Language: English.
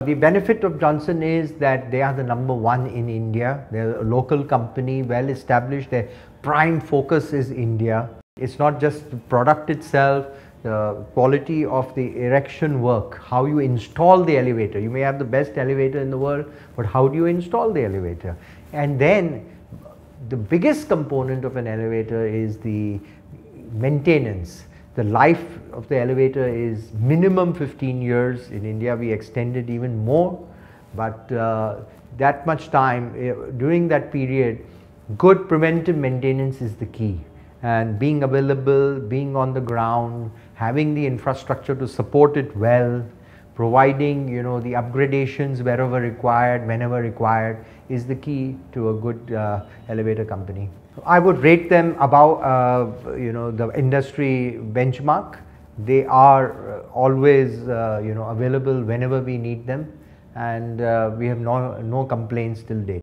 The benefit of Johnson is that they are the number one in India. They're a local company, well established. Their prime focus is India. It's not just the product itself, the quality of the erection work, how you install the elevator. You may have the best elevator in the world, but how do you install the elevator? And then the biggest component of an elevator is the maintenance. The life of the elevator is minimum 15 years. In India, we extended even more, but uh, that much time uh, during that period, good preventive maintenance is the key. And being available, being on the ground, having the infrastructure to support it well, providing you know the upgradations wherever required, whenever required is the key to a good uh, elevator company. I would rate them above, uh, you know, the industry benchmark. They are uh, always, uh, you know, available whenever we need them, and uh, we have no no complaints till date.